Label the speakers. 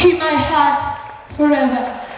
Speaker 1: Keep my heart forever.